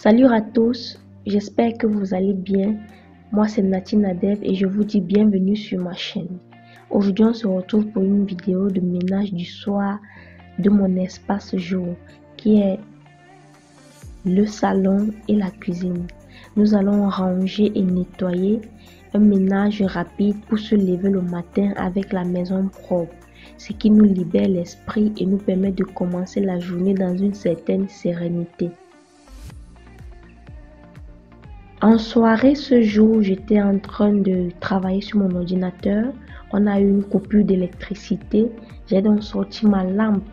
Salut à tous, j'espère que vous allez bien. Moi c'est Natine Adev et je vous dis bienvenue sur ma chaîne. Aujourd'hui on se retrouve pour une vidéo de ménage du soir de mon espace jour qui est le salon et la cuisine. Nous allons ranger et nettoyer un ménage rapide pour se lever le matin avec la maison propre, ce qui nous libère l'esprit et nous permet de commencer la journée dans une certaine sérénité. En soirée ce jour, j'étais en train de travailler sur mon ordinateur. On a eu une coupure d'électricité. J'ai donc sorti ma lampe.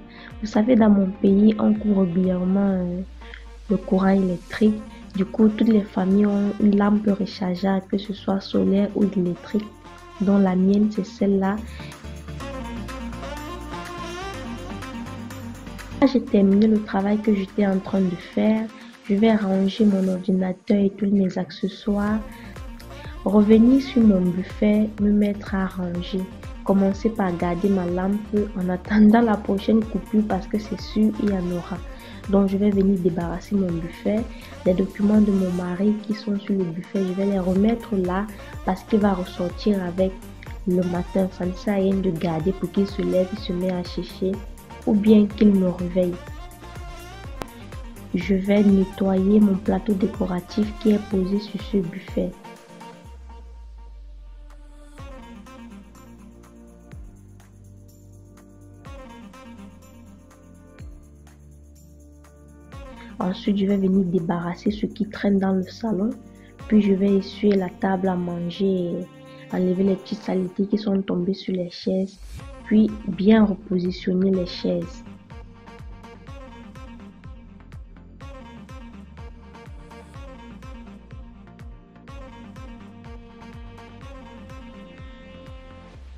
Vous savez, dans mon pays, on couvre régulièrement euh, le courant électrique. Du coup, toutes les familles ont une lampe rechargeable, que ce soit solaire ou électrique. Dont la mienne, c'est celle-là. J'ai terminé le travail que j'étais en train de faire. Je vais ranger mon ordinateur et tous mes accessoires. Revenir sur mon buffet, me mettre à ranger. Commencer par garder ma lampe en attendant la prochaine coupure parce que c'est sûr il y en aura. Donc je vais venir débarrasser mon buffet. Les documents de mon mari qui sont sur le buffet, je vais les remettre là parce qu'il va ressortir avec le matin. Ça ne sert à rien de garder pour qu'il se lève, il se met à chercher ou bien qu'il me réveille je vais nettoyer mon plateau décoratif qui est posé sur ce buffet. Ensuite, je vais venir débarrasser ce qui traîne dans le salon. Puis, je vais essuyer la table à manger, enlever les petites saletés qui sont tombées sur les chaises, puis bien repositionner les chaises.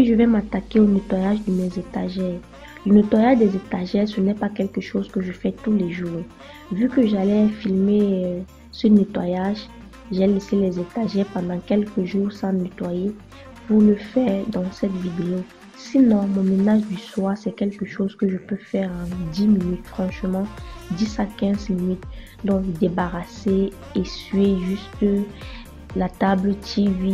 Je vais m'attaquer au nettoyage de mes étagères. Le nettoyage des étagères, ce n'est pas quelque chose que je fais tous les jours. Vu que j'allais filmer euh, ce nettoyage, j'ai laissé les étagères pendant quelques jours sans nettoyer pour le faire dans cette vidéo. Sinon, mon ménage du soir, c'est quelque chose que je peux faire en 10 minutes, franchement, 10 à 15 minutes. Donc, débarrasser, essuyer juste la table TV,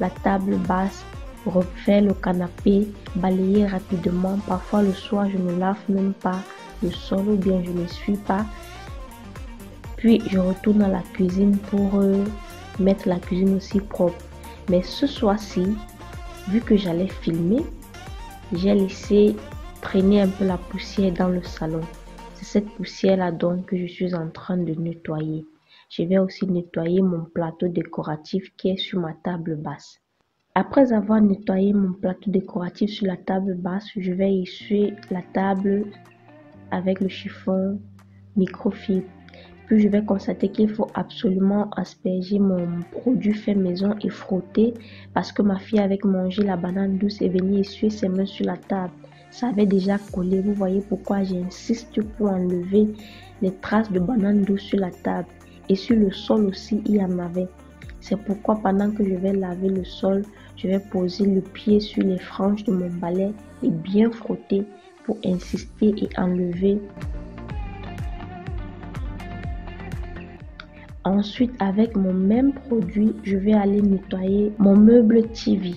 la table basse, refaire le canapé, balayer rapidement. Parfois le soir, je ne lave même pas le sol ou bien je ne suis pas. Puis je retourne à la cuisine pour euh, mettre la cuisine aussi propre. Mais ce soir-ci, vu que j'allais filmer, j'ai laissé traîner un peu la poussière dans le salon. C'est cette poussière-là donc que je suis en train de nettoyer. Je vais aussi nettoyer mon plateau décoratif qui est sur ma table basse. Après avoir nettoyé mon plateau décoratif sur la table basse, je vais essuyer la table avec le chiffon microfibre. Puis je vais constater qu'il faut absolument asperger mon produit fait maison et frotter parce que ma fille avait mangé la banane douce et venue essuyer ses mains sur la table. Ça avait déjà collé. Vous voyez pourquoi j'insiste pour enlever les traces de banane douce sur la table. Et sur le sol aussi, il y en avait. C'est pourquoi pendant que je vais laver le sol, je vais poser le pied sur les franges de mon balai et bien frotter pour insister et enlever. Ensuite, avec mon même produit, je vais aller nettoyer mon meuble TV.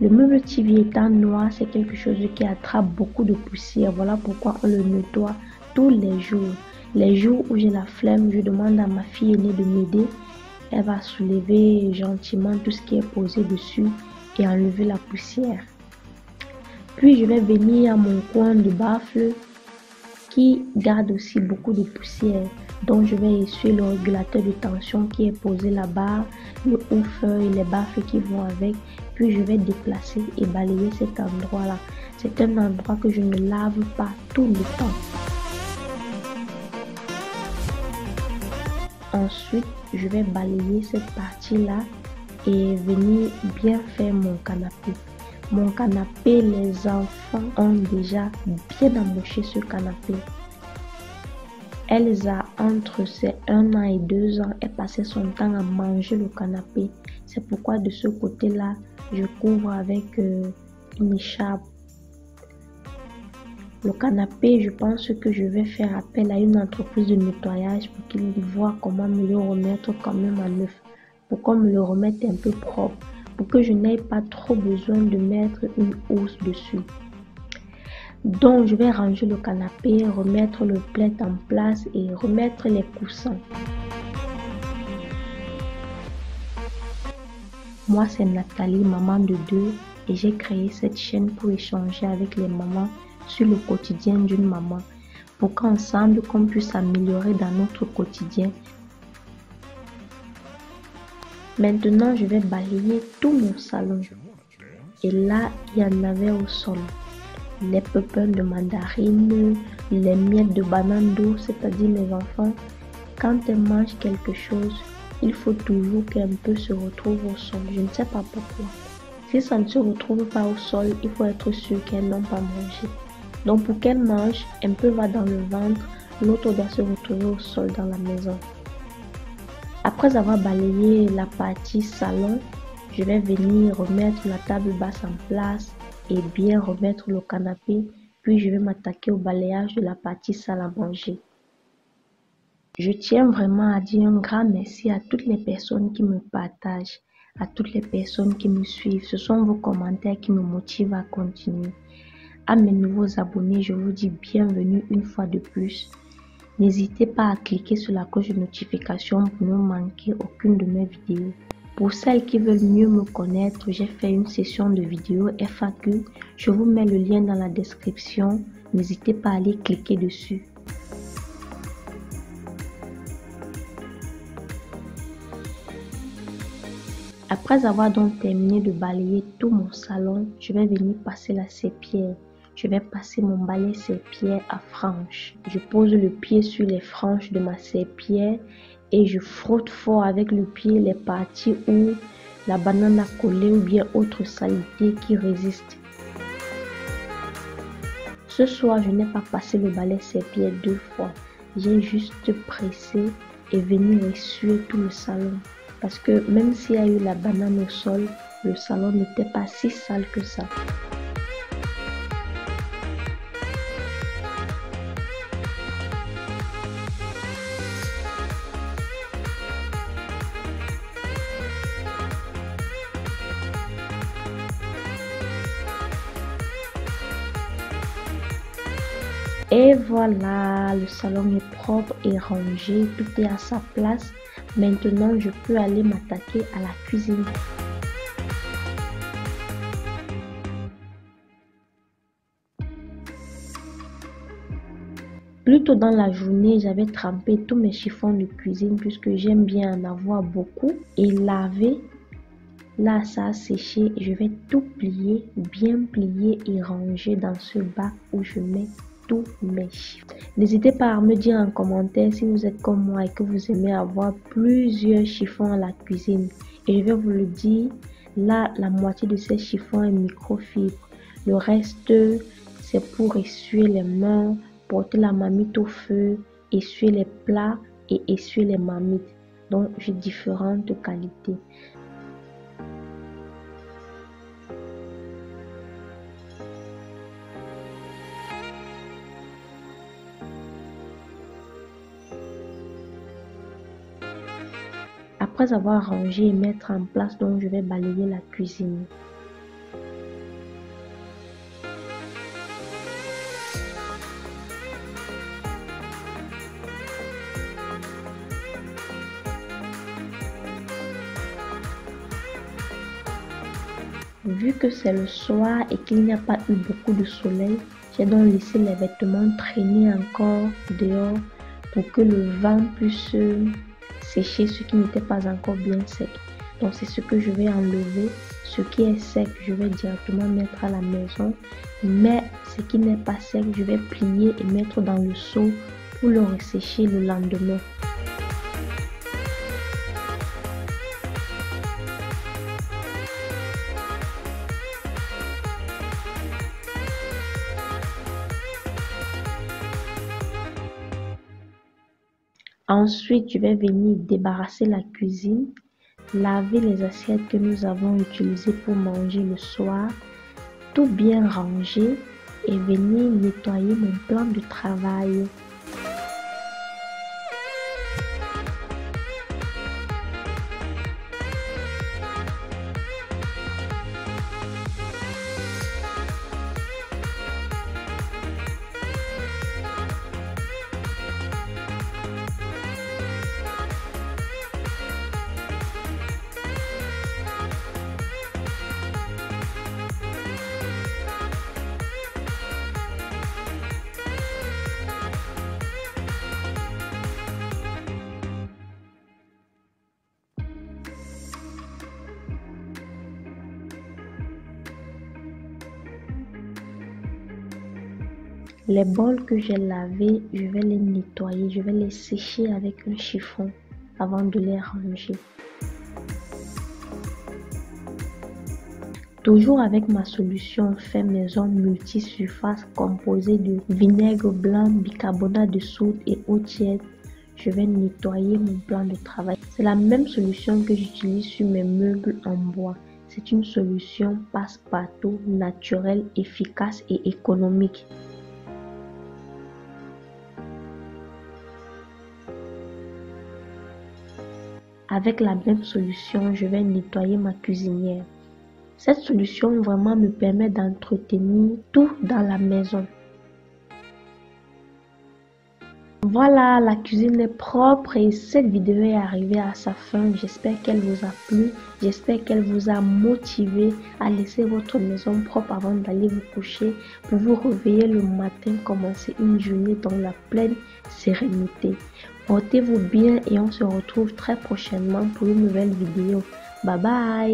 Le meuble TV étant noir, c'est quelque chose qui attrape beaucoup de poussière. Voilà pourquoi on le nettoie tous les jours. Les jours où j'ai la flemme, je demande à ma fille aînée de m'aider elle va soulever gentiment tout ce qui est posé dessus et enlever la poussière. Puis je vais venir à mon coin de baffle qui garde aussi beaucoup de poussière. Donc je vais essuyer le régulateur de tension qui est posé là-bas, le ouf et les baffles qui vont avec. Puis je vais déplacer et balayer cet endroit-là. C'est un endroit que je ne lave pas tout le temps. Ensuite, je vais balayer cette partie-là et venir bien faire mon canapé. Mon canapé, les enfants ont déjà bien amoché ce canapé. Elsa, entre ses un an et deux ans, est passé son temps à manger le canapé. C'est pourquoi de ce côté-là, je couvre avec euh, une écharpe. Le canapé, je pense que je vais faire appel à une entreprise de nettoyage pour qu'ils voient comment me le remettre quand même à neuf. Pour qu'on me le remette un peu propre. Pour que je n'aie pas trop besoin de mettre une housse dessus. Donc, je vais ranger le canapé, remettre le plaid en place et remettre les coussins. Moi, c'est Nathalie, maman de deux, et j'ai créé cette chaîne pour échanger avec les mamans sur le quotidien d'une maman, pour qu'ensemble, qu'on puisse améliorer dans notre quotidien. Maintenant, je vais balayer tout mon salon. Et là, il y en avait au sol. Les pépins de mandarine, les miettes de banane d'eau, c'est-à-dire les enfants, quand elles mangent quelque chose, il faut toujours qu'un peu se retrouve au sol. Je ne sais pas pourquoi. Si ça ne se retrouve pas au sol, il faut être sûr qu'elles n'ont pas mangé. Donc pour qu'elles mangent, un peu va dans le ventre, l'autre doit se retrouver au sol dans la maison. Après avoir balayé la partie salon, je vais venir remettre la table basse en place et bien remettre le canapé, puis je vais m'attaquer au balayage de la partie salle à manger. Je tiens vraiment à dire un grand merci à toutes les personnes qui me partagent, à toutes les personnes qui me suivent. Ce sont vos commentaires qui me motivent à continuer. À mes nouveaux abonnés, je vous dis bienvenue une fois de plus. N'hésitez pas à cliquer sur la cloche de notification pour ne manquer aucune de mes vidéos. Pour celles qui veulent mieux me connaître, j'ai fait une session de vidéo FAQ. Je vous mets le lien dans la description. N'hésitez pas à aller cliquer dessus. Après avoir donc terminé de balayer tout mon salon, je vais venir passer la serpillère. Je vais passer mon balai serpillère à franges. Je pose le pied sur les franges de ma serpillère et je frotte fort avec le pied les parties où la banane a collé ou bien autre saleté qui résiste. Ce soir, je n'ai pas passé le balai serpillère deux fois. J'ai juste pressé et venu essuyer tout le salon. Parce que même s'il y a eu la banane au sol, le salon n'était pas si sale que ça. Et voilà, le salon est propre et rangé, tout est à sa place. Maintenant, je peux aller m'attaquer à la cuisine. Plus tôt dans la journée, j'avais trempé tous mes chiffons de cuisine puisque j'aime bien en avoir beaucoup et laver. Là, ça a séché je vais tout plier, bien plier et ranger dans ce bac où je mets mes chiffres. N'hésitez pas à me dire en commentaire si vous êtes comme moi et que vous aimez avoir plusieurs chiffons à la cuisine. Et je vais vous le dire, là, la moitié de ces chiffons est microfibre. Le reste, c'est pour essuyer les mains, porter la marmite au feu, essuyer les plats et essuyer les marmites. Donc, j'ai différentes qualités. Après avoir rangé et mettre en place, donc je vais balayer la cuisine. Vu que c'est le soir et qu'il n'y a pas eu beaucoup de soleil, j'ai donc laissé les vêtements traîner encore dehors pour que le vent puisse sécher ce qui n'était pas encore bien sec. Donc c'est ce que je vais enlever. Ce qui est sec, je vais directement mettre à la maison. Mais ce qui n'est pas sec, je vais plier et mettre dans le seau pour le ressécher le lendemain. Ensuite, je vais venir débarrasser la cuisine, laver les assiettes que nous avons utilisées pour manger le soir, tout bien ranger et venir nettoyer mon plan de travail. Les bols que j'ai lavés, je vais les nettoyer, je vais les sécher avec un chiffon avant de les ranger. Toujours avec ma solution fait maison multi-surface composée de vinaigre blanc, bicarbonate de soude et eau tiède, je vais nettoyer mon plan de travail. C'est la même solution que j'utilise sur mes meubles en bois. C'est une solution passe-partout, naturelle, efficace et économique. Avec la même solution, je vais nettoyer ma cuisinière. Cette solution vraiment me permet d'entretenir tout dans la maison. Voilà, la cuisine est propre et cette vidéo est arrivée à sa fin. J'espère qu'elle vous a plu. J'espère qu'elle vous a motivé à laisser votre maison propre avant d'aller vous coucher pour vous réveiller le matin, commencer une journée dans la pleine sérénité. Portez-vous bien et on se retrouve très prochainement pour une nouvelle vidéo. Bye bye